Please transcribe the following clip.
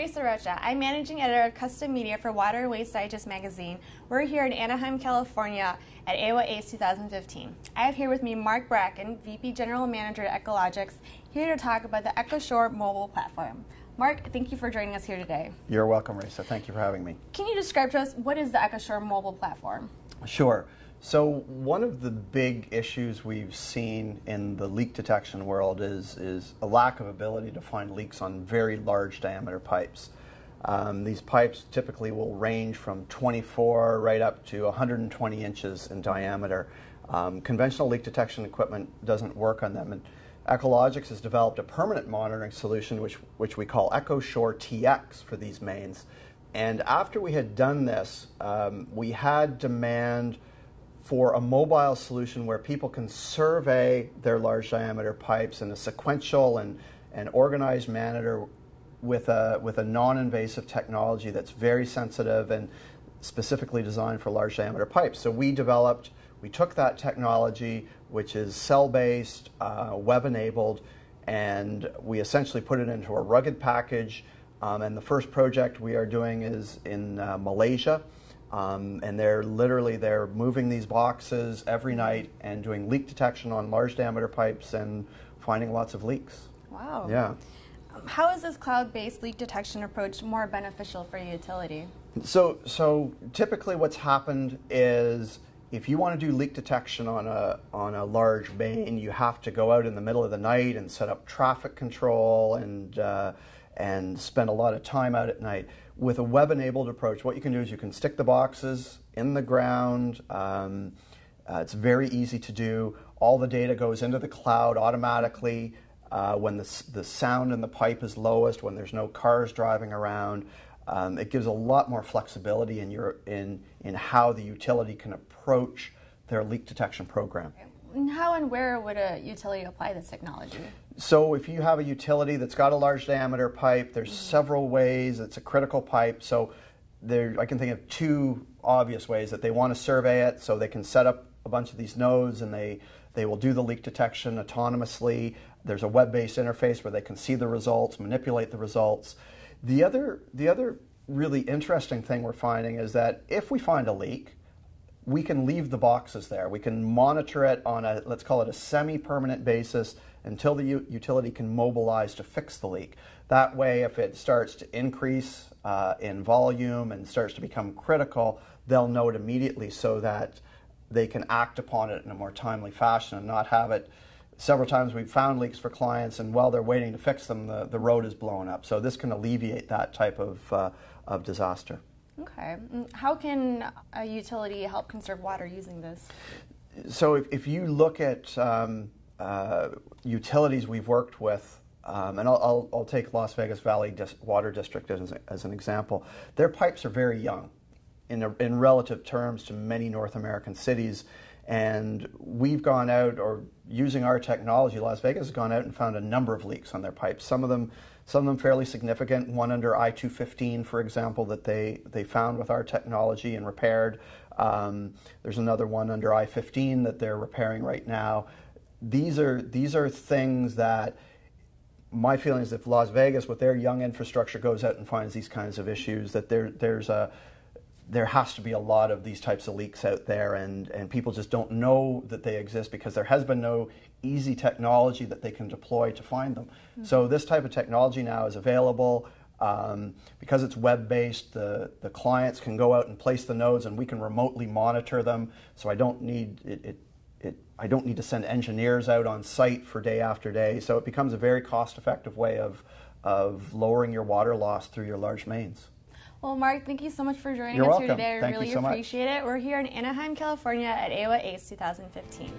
Risa Rocha. I'm managing editor of custom media for Water and Waste Digest magazine. We're here in Anaheim, California at AWWA ACE 2015. I have here with me Marc Bracken, VP General Manager at Echologics, here to talk about the EchoShore mobile platform. Marc, thank you for joining us here today. You're welcome, Risa. Thank you for having me. Can you describe to us what is the EchoShore mobile platform? Sure. So one of the big issues we've seen in the leak detection world is, is a lack of ability to find leaks on very large diameter pipes. Um, these pipes typically will range from 24 right up to 120 inches in diameter. Um, conventional leak detection equipment doesn't work on them. And Echologics has developed a permanent monitoring solution, which, which we call EchoShore TX for these mains. And after we had done this, um, we had demand for a mobile solution where people can survey their large diameter pipes in a sequential and, and organized manner with a, with a non-invasive technology that's very sensitive and specifically designed for large diameter pipes. So we developed, we took that technology, which is cell-based, uh, web-enabled, and we essentially put it into a rugged package. Um, and the first project we are doing is in uh, Malaysia. Um, and they're literally they're moving these boxes every night and doing leak detection on large diameter pipes and finding lots of leaks. Wow. Yeah. How is this cloud-based leak detection approach more beneficial for utility? So, so typically, what's happened is if you want to do leak detection on a on a large main, you have to go out in the middle of the night and set up traffic control and uh, and spend a lot of time out at night. With a web-enabled approach, what you can do is you can stick the boxes in the ground. Um, uh, it's very easy to do. All the data goes into the cloud automatically uh, when the, the sound in the pipe is lowest, when there's no cars driving around. Um, it gives a lot more flexibility in, your, in, in how the utility can approach their leak detection program. How and where would a utility apply this technology? So if you have a utility that's got a large diameter pipe, there's mm-hmm. several ways. It's a critical pipe. So there, I can think of two obvious ways that they want to survey it. So they can set up a bunch of these nodes and they, they will do the leak detection autonomously. There's a web-based interface where they can see the results, manipulate the results. The other, the other really interesting thing we're finding is that if we find a leak, we can leave the boxes there. We can monitor it on a, let's call it a semi-permanent basis until the utility can mobilize to fix the leak. That way, if it starts to increase uh, in volume and starts to become critical, they'll know it immediately so that they can act upon it in a more timely fashion and not have it. Several times we've found leaks for clients, and while they're waiting to fix them, the, the road is blown up. So this can alleviate that type of, uh, of disaster. Okay. Mm, how can a utility help conserve water using this? So if, if you look at um, uh, utilities we've worked with, um, and I'll, I'll, I'll, take Las Vegas Valley Dis Water District as, as, an example. Their pipes are very young in, a, in relative terms to many North American cities. And we've gone out, or using our technology, Las Vegas has gone out and found a number of leaks on their pipes. Some of them, some of them fairly significant. One under I-215, for example, that they, they found with our technology and repaired. Um, there's another one under I-15 that they're repairing right now these are these are things that my feeling is if Las Vegas with their young infrastructure goes out and finds these kinds of issues that there there's a there has to be a lot of these types of leaks out there and, and people just don't know that they exist because there has been no easy technology that they can deploy to find them. Mm-hmm. So this type of technology now is available. Um, because it's web-based, the, the clients can go out and place the nodes and we can remotely monitor them. So I don't need, it, it it, I don't need to send engineers out on site for day after day. So it becomes a very cost effective way of, of lowering your water loss through your large mains. Well, Marc, thank you so much for joining You're us welcome. here today. I thank really so appreciate much. it. We're here in Anaheim, California at AWWA ACE 2015.